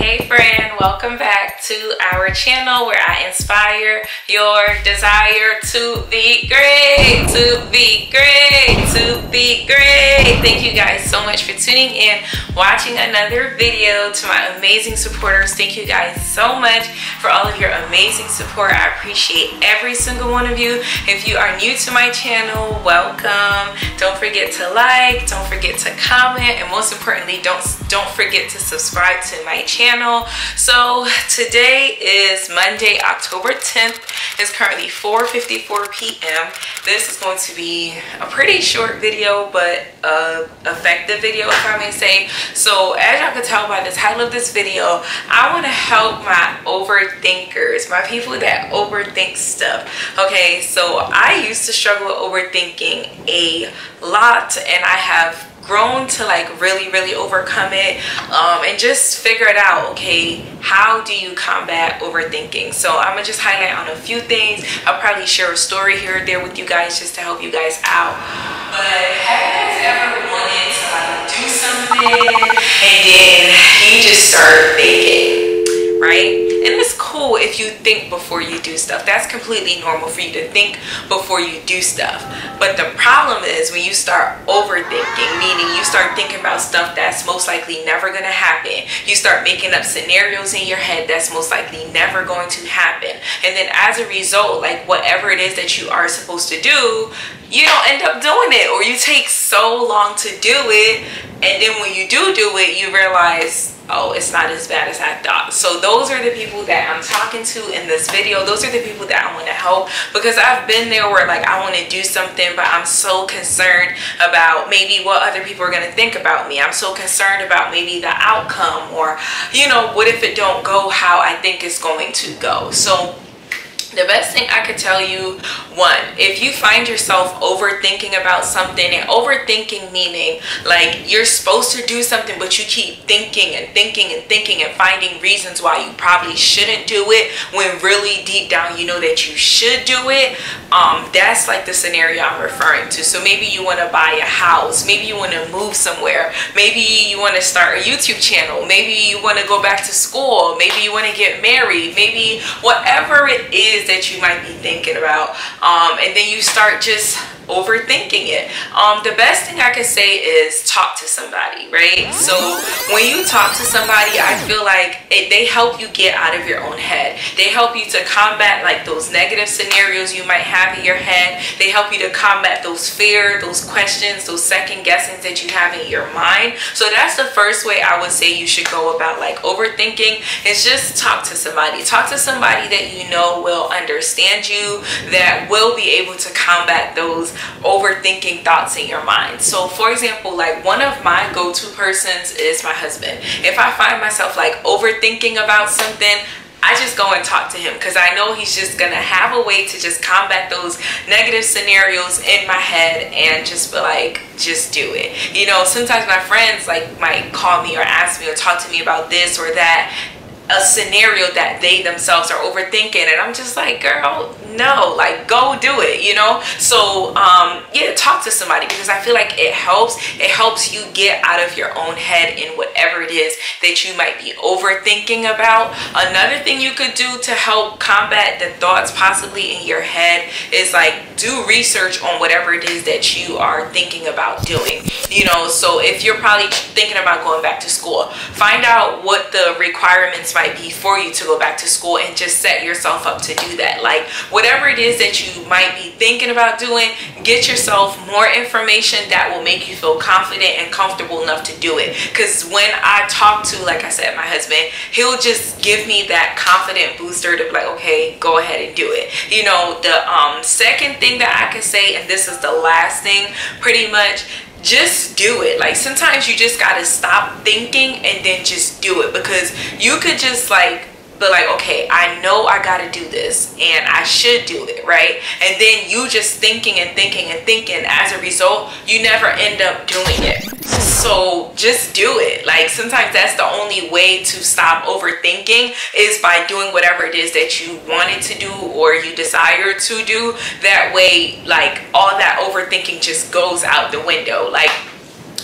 Hey friend, welcome back to our channel where I inspire your desire to be great, to be great, to be great. Thank you guys so much for tuning in, watching another video. To my amazing supporters, thank you guys so much for all of your amazing support. I appreciate every single one of you. If you are new to my channel, welcome. Don't forget to like, don't forget to comment, and most importantly, don't, don't forget to subscribe to my channel channel. So today is Monday, October 10th. It's currently 4.54 p.m. This is going to be a pretty short video, but a effective video, if I may say. So as y'all can tell by the title of this video, I want to help my overthinkers, my people that overthink stuff. Okay, so I used to struggle with overthinking a lot, and I have grown to like really really overcome it um, and just figure it out okay how do you combat overthinking? So i'm gonna just highlight on a few things. I'll probably share a story here or there with you guys just to help you guys out. But have you guys ever wanted to like do something and then you just start thinking right and it's cool if you think before you do stuff. That's completely normal for you to think before you do stuff. But the problem is when you start overthinking, meaning you start thinking about stuff that's most likely never going to happen. You start making up scenarios in your head that's most likely never going to happen. And then as a result, like whatever it is that you are supposed to do, you don't end up doing it or you take so long to do it. And then when you do do it, you realize oh it's not as bad as i thought. So those are the people that i'm talking to in this video. Those are the people that i want to help because i've been there where like i want to do something but i'm so concerned about maybe what other people are going to think about me. I'm so concerned about maybe the outcome or you know what if it don't go how i think it's going to go. So the best thing I could tell you, one, if you find yourself overthinking about something, and overthinking meaning like you're supposed to do something, but you keep thinking and thinking and thinking and finding reasons why you probably shouldn't do it when really deep down you know that you should do it, um, that's like the scenario I'm referring to. So maybe you want to buy a house, maybe you want to move somewhere, maybe you want to start a YouTube channel, maybe you want to go back to school, maybe you want to get married, maybe whatever it is that you might be thinking about. Um, and then you start just overthinking it. Um, the best thing I can say is talk to somebody, right? So when you talk to somebody, I feel like it, they help you get out of your own head. They help you to combat like those negative scenarios you might have in your head. They help you to combat those fear, those questions, those second guessings that you have in your mind. So that's the first way I would say you should go about like overthinking is just talk to somebody. Talk to somebody that you know will understand you, that will be able to combat those overthinking thoughts in your mind. So for example, like one of my go-to persons is my husband. If I find myself like overthinking about something, I just go and talk to him because I know he's just gonna have a way to just combat those negative scenarios in my head and just be like, just do it. You know, sometimes my friends like might call me or ask me or talk to me about this or that a scenario that they themselves are overthinking. And i'm just like girl no like go do it you know? So um yeah talk to somebody because i feel like it helps. It helps you get out of your own head in whatever it is that you might be overthinking about. Another thing you could do to help combat the thoughts possibly in your head is like do research on whatever it is that you are thinking about doing you know? So if you're probably thinking about going back to school find out what the requirements might be for you to go back to school and just set yourself up to do that. Like whatever it is that you might be thinking about doing get yourself more information that will make you feel confident and comfortable enough to do it. Because when I talk to like I said my husband he'll just give me that confident booster to be like okay go ahead and do it. You know the um second thing that I can say and this is the last thing pretty much just do it. Like sometimes you just got to stop thinking and then just do it because you could just like but like okay i know i gotta do this and i should do it right? And then you just thinking and thinking and thinking. As a result you never end up doing it so just do it. Like sometimes that's the only way to stop overthinking is by doing whatever it is that you wanted to do or you desire to do. That way like all that overthinking just goes out the window. Like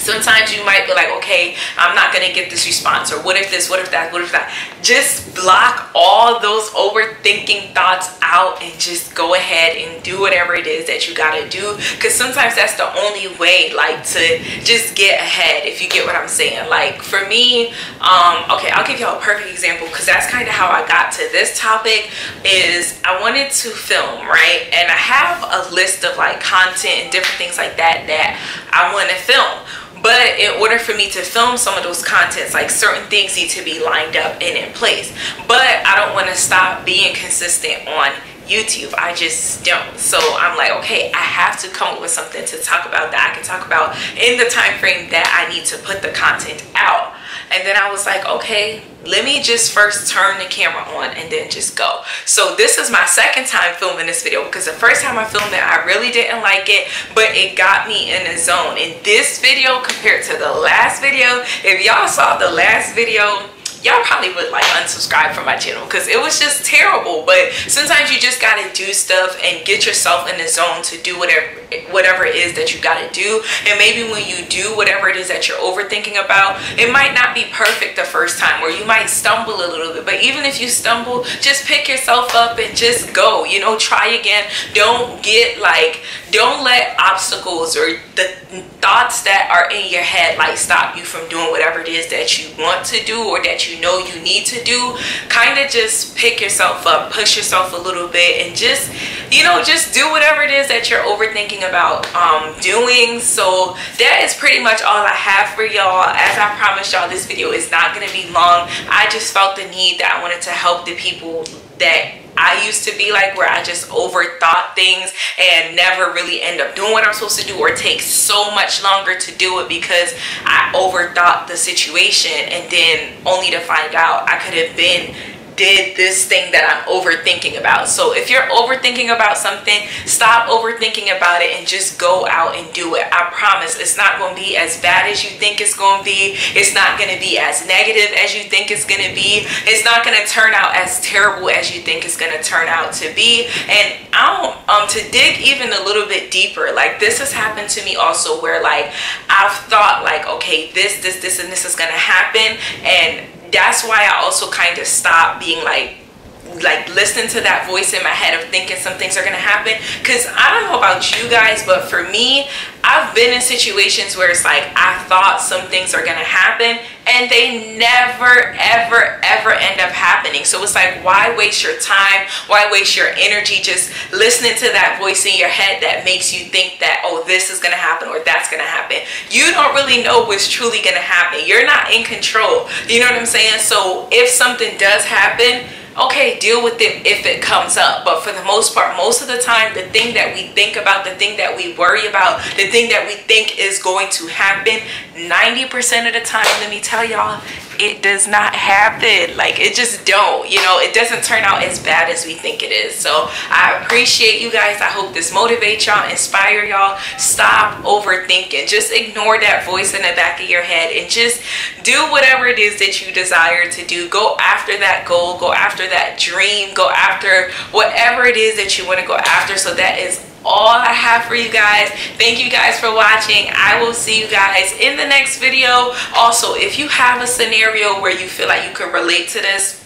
sometimes you might be like okay i'm not gonna get this response or what if this what if that what if that? Just block all those overthinking thoughts out and just go ahead and do whatever it is that you gotta do. Because sometimes that's the only way like to just get ahead if you get what i'm saying. Like for me um okay i'll give y'all a perfect example because that's kind of how i got to this topic is i wanted to film right? And i have a list of like content and different things like that that i want to film but in order for me to film some of those contents like certain things need to be lined up and in place but i don't want to stop being consistent on YouTube. I just don't. So I'm like, okay, I have to come up with something to talk about that I can talk about in the time frame that I need to put the content out. And then I was like, okay, let me just first turn the camera on and then just go. So this is my second time filming this video because the first time I filmed it, I really didn't like it, but it got me in the zone. In this video compared to the last video, if y'all saw the last video, y'all probably would like unsubscribe from my channel because it was just terrible. But sometimes you just got to do stuff and get yourself in the zone to do whatever whatever it is that you got to do. And maybe when you do whatever it is that you're overthinking about it might not be perfect the first time or you might stumble a little bit. But even if you stumble just pick yourself up and just go you know try again. Don't get like don't let obstacles or the thoughts that are in your head like stop you from doing whatever it is that you want to do or that you you know you need to do kind of just pick yourself up push yourself a little bit and just you know just do whatever it is that you're overthinking about um, doing. So that is pretty much all I have for y'all. As I promised y'all this video is not going to be long. I just felt the need that I wanted to help the people that I used to be like where I just overthought things and never really end up doing what I'm supposed to do or take so much longer to do it because I overthought the situation and then only to find out I could have been did this thing that I'm overthinking about. So if you're overthinking about something, stop overthinking about it and just go out and do it. I promise it's not going to be as bad as you think it's going to be. It's not going to be as negative as you think it's going to be. It's not going to turn out as terrible as you think it's going to turn out to be. And I don't, um, to dig even a little bit deeper, like this has happened to me also where like I've thought like, okay, this, this, this, and this is going to happen. And that's why I also kind of stopped being like like listening to that voice in my head of thinking some things are gonna happen. Because I don't know about you guys but for me I've been in situations where it's like I thought some things are gonna happen and they never ever ever end up happening. So it's like why waste your time? Why waste your energy just listening to that voice in your head that makes you think that oh this is gonna happen or that's gonna happen? You don't really know what's truly gonna happen. You're not in control. You know what I'm saying? So if something does happen okay deal with it if it comes up. But for the most part most of the time the thing that we think about the thing that we worry about the thing that we think is going to happen 90% of the time let me tell y'all it does not happen. Like it just don't you know? It doesn't turn out as bad as we think it is. So i appreciate you guys. I hope this motivates y'all inspire y'all. Stop overthinking. Just ignore that voice in the back of your head and just do whatever it is that you desire to do. Go after that goal. Go after that dream. Go after whatever it is that you want to go after. So that is all I have for you guys. Thank you guys for watching. I will see you guys in the next video. Also, if you have a scenario where you feel like you could relate to this,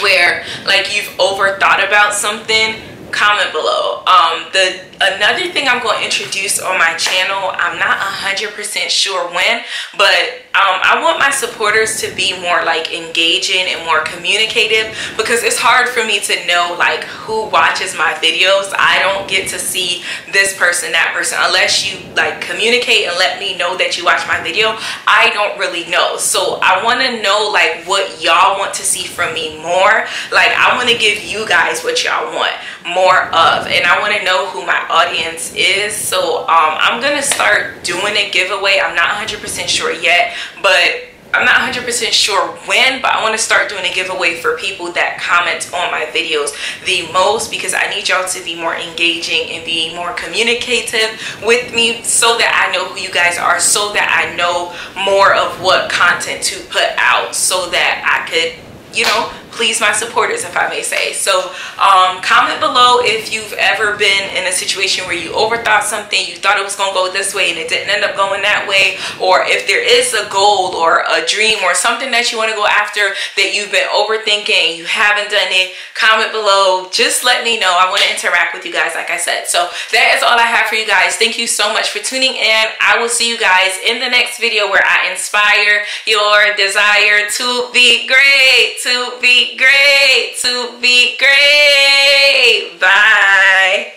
where like you've overthought about something, comment below. Um, the another thing I'm going to introduce on my channel, I'm not 100% sure when, but um, I want my supporters to be more like engaging and more communicative because it's hard for me to know like who watches my videos. I don't get to see this person, that person, unless you like communicate and let me know that you watch my video. I don't really know. So I want to know like what y'all want to see from me more. Like I want to give you guys what y'all want more of and I want to know who my audience is so um, I'm gonna start doing a giveaway I'm not 100% sure yet but I'm not 100% sure when, but I want to start doing a giveaway for people that comment on my videos the most because I need y'all to be more engaging and be more communicative with me so that I know who you guys are, so that I know more of what content to put out so that I could, you know, please my supporters if I may say. So um, comment below if you've ever been in a situation where you overthought something, you thought it was gonna go this way and it didn't end up going that way, or if there is a goal or a dream or something that you wanna go after that you've been overthinking you haven't done it, comment below. Just let me know. I wanna interact with you guys like I said. So that is all I have for you guys. Thank you so much for tuning in. I will see you guys in the next video where I inspire your desire to be great, to be great, to be great. Bye.